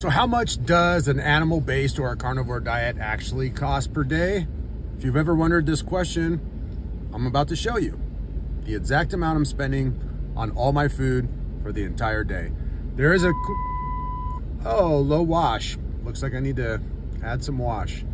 So how much does an animal-based or a carnivore diet actually cost per day? If you've ever wondered this question, I'm about to show you the exact amount I'm spending on all my food for the entire day. There is a, oh, low wash. Looks like I need to add some wash.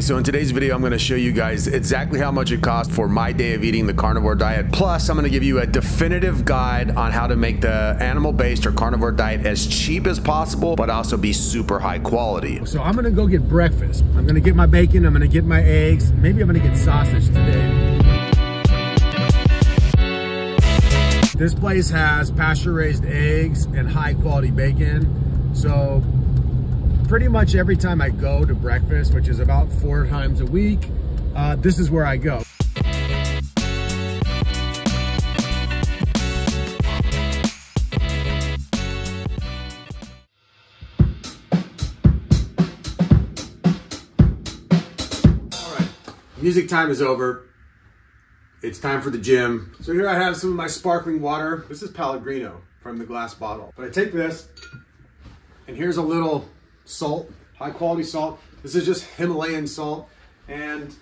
So in today's video, I'm gonna show you guys exactly how much it cost for my day of eating the carnivore diet. Plus, I'm gonna give you a definitive guide on how to make the animal-based or carnivore diet as cheap as possible, but also be super high quality. So I'm gonna go get breakfast. I'm gonna get my bacon, I'm gonna get my eggs. Maybe I'm gonna get sausage today. This place has pasture raised eggs and high quality bacon. So pretty much every time I go to breakfast, which is about four times a week, uh, this is where I go. Music time is over. It's time for the gym. So here I have some of my sparkling water. This is Pellegrino from the glass bottle. But I take this, and here's a little salt, high quality salt. This is just Himalayan salt. And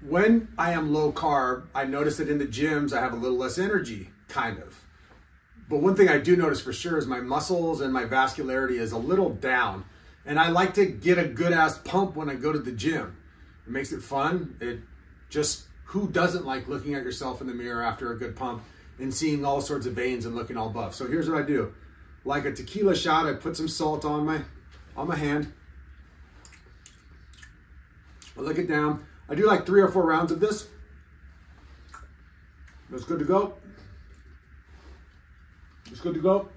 when I am low carb, I notice that in the gyms, I have a little less energy, kind of. But one thing I do notice for sure is my muscles and my vascularity is a little down. And I like to get a good ass pump when I go to the gym. It makes it fun. It just, who doesn't like looking at yourself in the mirror after a good pump and seeing all sorts of veins and looking all buff? So here's what I do like a tequila shot. I put some salt on my on my hand. I lick it down. I do like three or four rounds of this. It's good to go. It's good to go.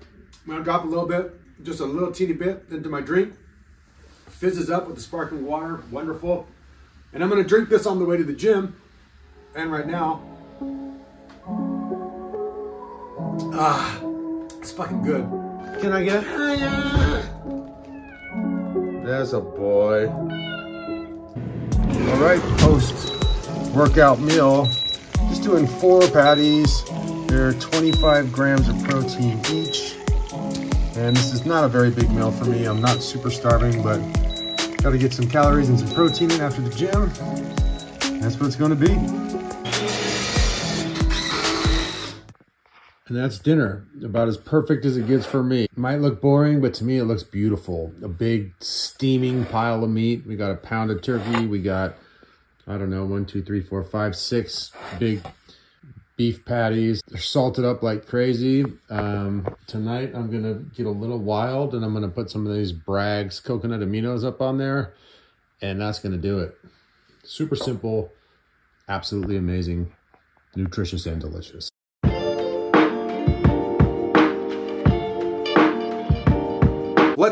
I'm gonna drop a little bit, just a little teeny bit into my drink. Fizzes up with the sparkling water, wonderful. And I'm gonna drink this on the way to the gym. And right now, ah, it's fucking good. Can I get higher? There's a boy. All right, post workout meal. Just doing four patties. They're 25 grams of protein each. And this is not a very big meal for me. I'm not super starving, but gotta get some calories and some protein in after the gym. That's what it's gonna be. And that's dinner, about as perfect as it gets for me. It might look boring, but to me it looks beautiful. A big steaming pile of meat. We got a pound of turkey. We got, I don't know, one, two, three, four, five, six big beef patties. They're salted up like crazy. Um, tonight I'm gonna get a little wild and I'm gonna put some of these Bragg's coconut aminos up on there and that's gonna do it. Super simple, absolutely amazing, nutritious and delicious.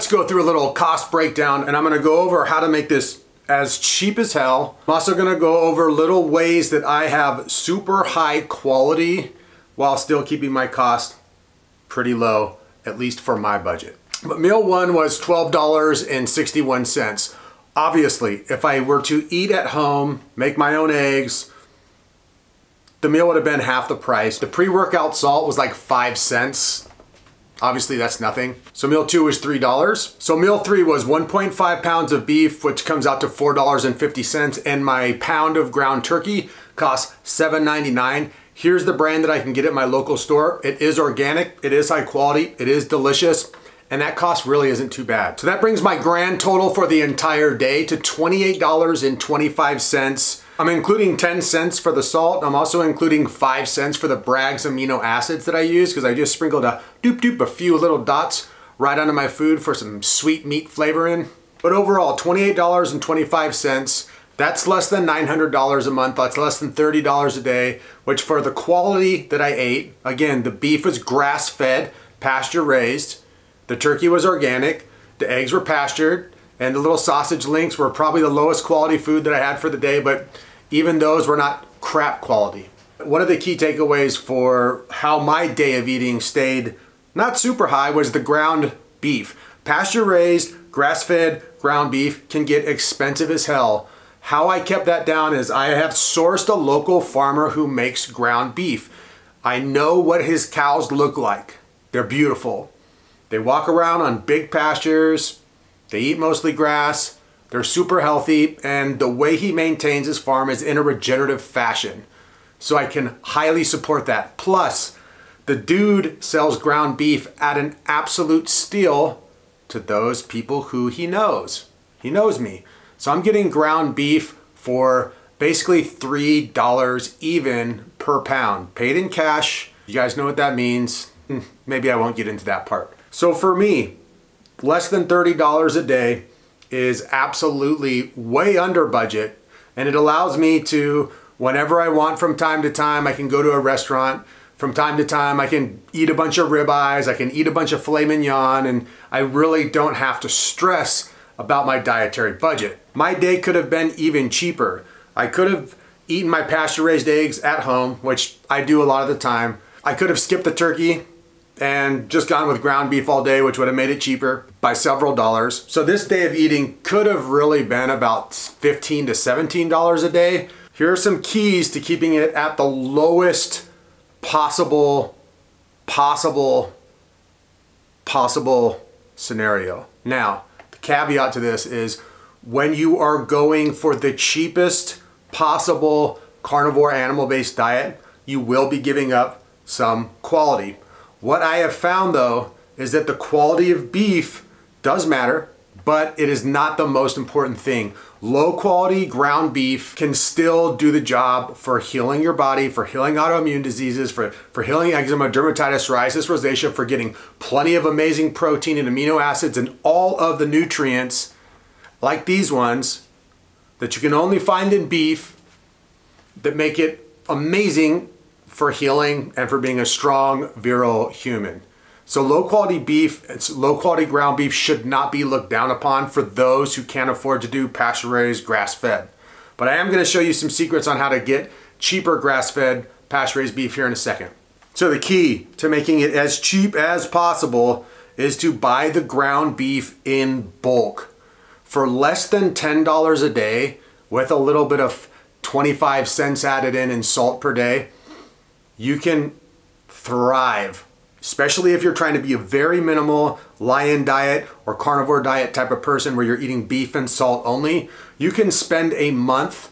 Go through a little cost breakdown and I'm gonna go over how to make this as cheap as hell. I'm also gonna go over little ways that I have super high quality while still keeping my cost pretty low, at least for my budget. But meal one was $12.61. Obviously, if I were to eat at home, make my own eggs, the meal would have been half the price. The pre-workout salt was like five cents. Obviously that's nothing. So meal two was $3. So meal three was 1.5 pounds of beef, which comes out to $4.50. And my pound of ground turkey costs $7.99. Here's the brand that I can get at my local store. It is organic, it is high quality, it is delicious, and that cost really isn't too bad. So that brings my grand total for the entire day to $28.25 I'm including 10 cents for the salt. I'm also including 5 cents for the Bragg's amino acids that I use because I just sprinkled a doop doop, a few little dots right onto my food for some sweet meat flavor in. But overall, $28.25. That's less than $900 a month. That's less than $30 a day, which for the quality that I ate, again, the beef was grass-fed, pasture-raised, the turkey was organic, the eggs were pastured, and the little sausage links were probably the lowest quality food that I had for the day, but even those were not crap quality. One of the key takeaways for how my day of eating stayed not super high was the ground beef. Pasture raised, grass fed ground beef can get expensive as hell. How I kept that down is I have sourced a local farmer who makes ground beef. I know what his cows look like. They're beautiful. They walk around on big pastures, they eat mostly grass, they're super healthy, and the way he maintains his farm is in a regenerative fashion. So I can highly support that. Plus, the dude sells ground beef at an absolute steal to those people who he knows. He knows me. So I'm getting ground beef for basically $3 even per pound, paid in cash. You guys know what that means. Hmm, maybe I won't get into that part. So for me, less than $30 a day is absolutely way under budget and it allows me to whenever I want from time to time I can go to a restaurant. From time to time I can eat a bunch of ribeyes I can eat a bunch of filet mignon and I really don't have to stress about my dietary budget. My day could have been even cheaper. I could have eaten my pasture raised eggs at home which I do a lot of the time. I could have skipped the turkey and just gone with ground beef all day, which would have made it cheaper by several dollars. So this day of eating could have really been about 15 to $17 a day. Here are some keys to keeping it at the lowest possible, possible, possible scenario. Now, the caveat to this is when you are going for the cheapest possible carnivore animal-based diet, you will be giving up some quality. What I have found though is that the quality of beef does matter, but it is not the most important thing. Low quality ground beef can still do the job for healing your body, for healing autoimmune diseases, for, for healing eczema, dermatitis, psoriasis, rosacea, for getting plenty of amazing protein and amino acids and all of the nutrients like these ones that you can only find in beef that make it amazing for healing and for being a strong, virile human. So low quality beef, it's low quality ground beef should not be looked down upon for those who can't afford to do pasture raised, grass fed. But I am gonna show you some secrets on how to get cheaper grass fed, pasture raised beef here in a second. So the key to making it as cheap as possible is to buy the ground beef in bulk. For less than $10 a day with a little bit of 25 cents added in in salt per day, you can thrive, especially if you're trying to be a very minimal lion diet or carnivore diet type of person where you're eating beef and salt only. You can spend a month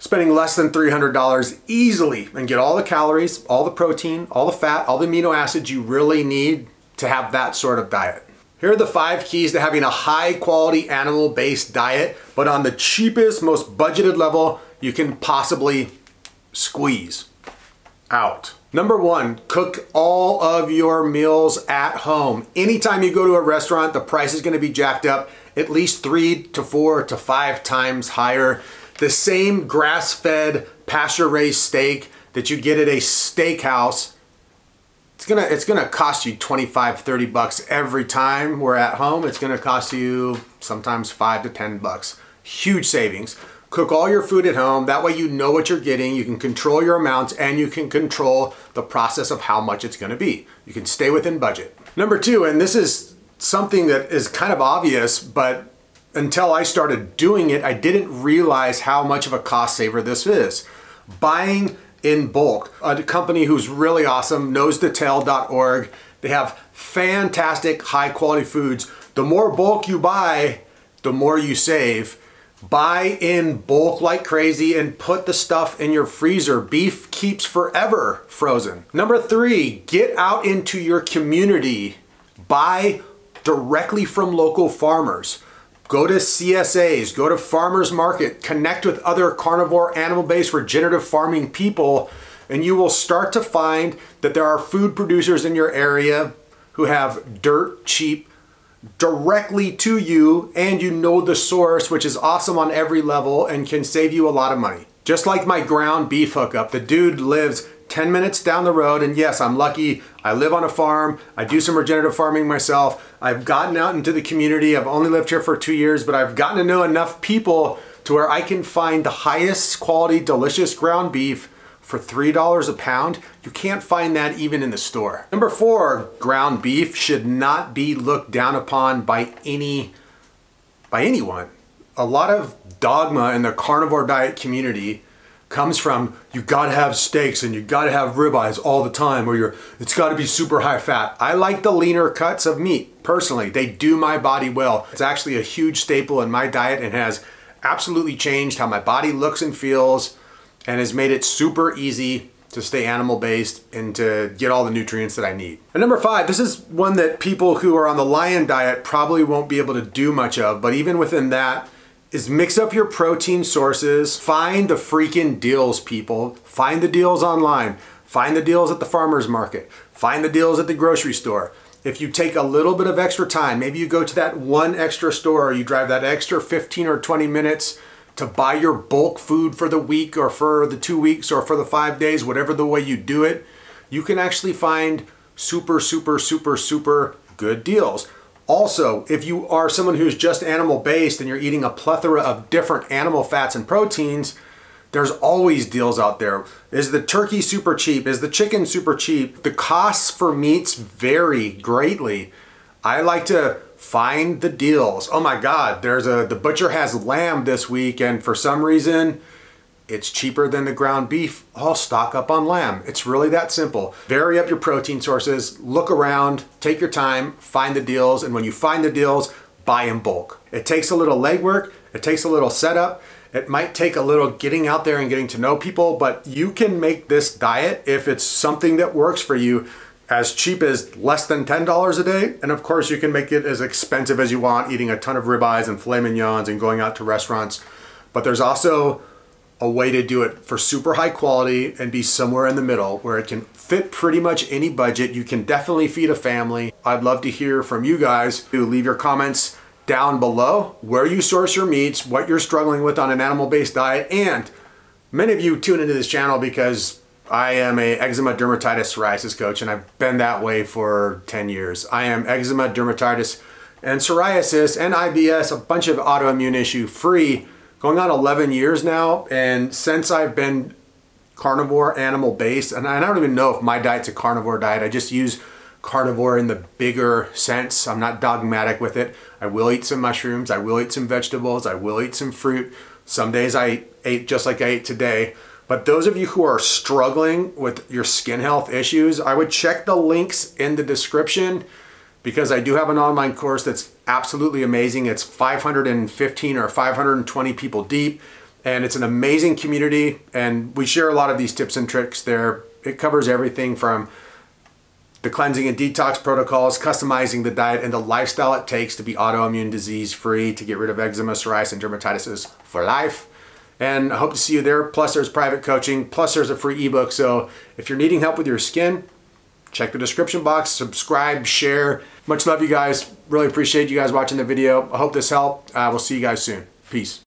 spending less than $300 easily and get all the calories, all the protein, all the fat, all the amino acids you really need to have that sort of diet. Here are the five keys to having a high quality animal based diet, but on the cheapest, most budgeted level you can possibly squeeze out. Number one, cook all of your meals at home. Anytime you go to a restaurant, the price is gonna be jacked up at least three to four to five times higher. The same grass-fed, pasture-raised steak that you get at a steakhouse, it's gonna, it's gonna cost you 25, 30 bucks every time we're at home. It's gonna cost you sometimes five to 10 bucks. Huge savings. Cook all your food at home. That way you know what you're getting. You can control your amounts and you can control the process of how much it's gonna be. You can stay within budget. Number two, and this is something that is kind of obvious, but until I started doing it, I didn't realize how much of a cost saver this is. Buying in bulk. A company who's really awesome, nosetotail.org. They have fantastic high quality foods. The more bulk you buy, the more you save Buy in bulk like crazy and put the stuff in your freezer. Beef keeps forever frozen. Number three, get out into your community. Buy directly from local farmers. Go to CSAs, go to farmers market, connect with other carnivore, animal-based, regenerative farming people, and you will start to find that there are food producers in your area who have dirt cheap directly to you and you know the source, which is awesome on every level and can save you a lot of money. Just like my ground beef hookup, the dude lives 10 minutes down the road and yes, I'm lucky. I live on a farm. I do some regenerative farming myself. I've gotten out into the community. I've only lived here for two years, but I've gotten to know enough people to where I can find the highest quality, delicious ground beef for $3 a pound. You can't find that even in the store. Number four, ground beef should not be looked down upon by any, by anyone. A lot of dogma in the carnivore diet community comes from you gotta have steaks and you gotta have ribeyes all the time or you're it's gotta be super high fat. I like the leaner cuts of meat personally. They do my body well. It's actually a huge staple in my diet and has absolutely changed how my body looks and feels and has made it super easy to stay animal based and to get all the nutrients that I need. And number five, this is one that people who are on the lion diet probably won't be able to do much of, but even within that, is mix up your protein sources, find the freaking deals, people. Find the deals online, find the deals at the farmer's market, find the deals at the grocery store. If you take a little bit of extra time, maybe you go to that one extra store or you drive that extra 15 or 20 minutes to buy your bulk food for the week or for the two weeks or for the five days, whatever the way you do it, you can actually find super, super, super, super good deals. Also, if you are someone who's just animal based and you're eating a plethora of different animal fats and proteins, there's always deals out there. Is the turkey super cheap? Is the chicken super cheap? The costs for meats vary greatly. I like to find the deals. Oh my God, there's a, the butcher has lamb this week and for some reason it's cheaper than the ground beef. I'll stock up on lamb. It's really that simple. Vary up your protein sources, look around, take your time, find the deals, and when you find the deals, buy in bulk. It takes a little legwork, it takes a little setup, it might take a little getting out there and getting to know people, but you can make this diet if it's something that works for you as cheap as less than $10 a day. And of course, you can make it as expensive as you want, eating a ton of ribeyes and filet mignons and going out to restaurants. But there's also a way to do it for super high quality and be somewhere in the middle where it can fit pretty much any budget. You can definitely feed a family. I'd love to hear from you guys. Leave your comments down below where you source your meats, what you're struggling with on an animal-based diet, and many of you tune into this channel because I am a eczema dermatitis psoriasis coach and I've been that way for 10 years. I am eczema dermatitis and psoriasis and IBS, a bunch of autoimmune issue free, going on 11 years now. And since I've been carnivore animal based, and I don't even know if my diet's a carnivore diet, I just use carnivore in the bigger sense. I'm not dogmatic with it. I will eat some mushrooms, I will eat some vegetables, I will eat some fruit. Some days I ate just like I ate today. But those of you who are struggling with your skin health issues, I would check the links in the description because I do have an online course that's absolutely amazing. It's 515 or 520 people deep and it's an amazing community and we share a lot of these tips and tricks there. It covers everything from the cleansing and detox protocols, customizing the diet and the lifestyle it takes to be autoimmune disease free, to get rid of eczema, psoriasis, and dermatitis for life and I hope to see you there. Plus, there's private coaching. Plus, there's a free ebook. So, if you're needing help with your skin, check the description box, subscribe, share. Much love, you guys. Really appreciate you guys watching the video. I hope this helped. Uh, we'll see you guys soon. Peace.